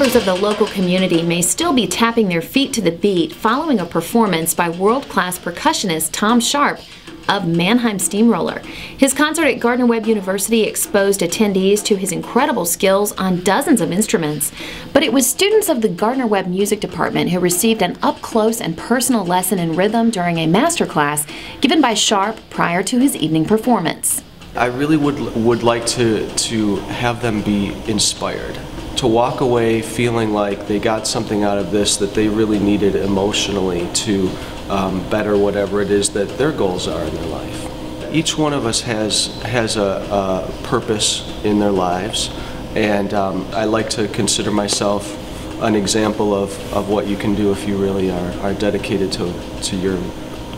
members of the local community may still be tapping their feet to the beat following a performance by world class percussionist Tom Sharpe of Mannheim Steamroller. His concert at Gardner Webb University exposed attendees to his incredible skills on dozens of instruments. But it was students of the Gardner Webb Music Department who received an up close and personal lesson in rhythm during a master class given by Sharpe prior to his evening performance. I really would would like to to have them be inspired to walk away feeling like they got something out of this that they really needed emotionally to um, better whatever it is that their goals are in their life. Each one of us has has a, a purpose in their lives, and um, I like to consider myself an example of, of what you can do if you really are, are dedicated to, to your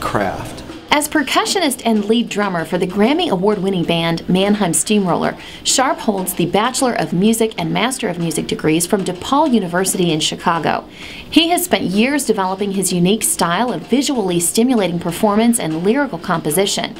craft. As percussionist and lead drummer for the Grammy Award winning band Mannheim Steamroller, Sharpe holds the Bachelor of Music and Master of Music degrees from DePaul University in Chicago. He has spent years developing his unique style of visually stimulating performance and lyrical composition.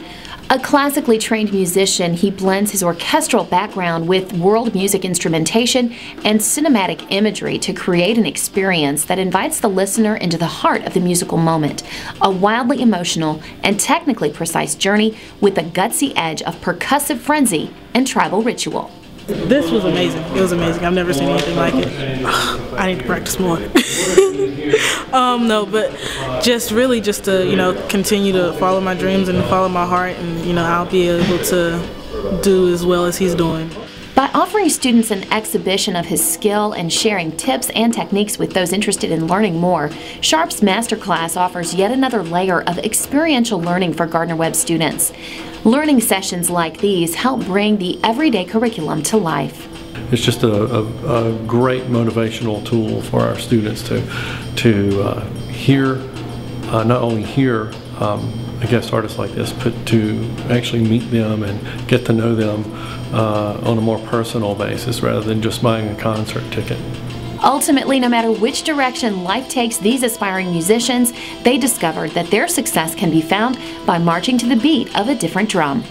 A classically trained musician, he blends his orchestral background with world music instrumentation and cinematic imagery to create an experience that invites the listener into the heart of the musical moment. A wildly emotional and technically precise journey with a gutsy edge of percussive frenzy and tribal ritual. This was amazing. It was amazing. I've never seen anything like it. I need to practice more. um, no, but just really just to, you know, continue to follow my dreams and follow my heart and, you know, I'll be able to do as well as he's doing. Offering students an exhibition of his skill and sharing tips and techniques with those interested in learning more, Sharpe's Masterclass offers yet another layer of experiential learning for Gardner Webb students. Learning sessions like these help bring the everyday curriculum to life. It's just a, a, a great motivational tool for our students to, to uh, hear, uh, not only hear um, a guest artist like this, but to actually meet them and get to know them uh, on a more personal basis rather than just buying a concert ticket. Ultimately, no matter which direction life takes these aspiring musicians, they discovered that their success can be found by marching to the beat of a different drum.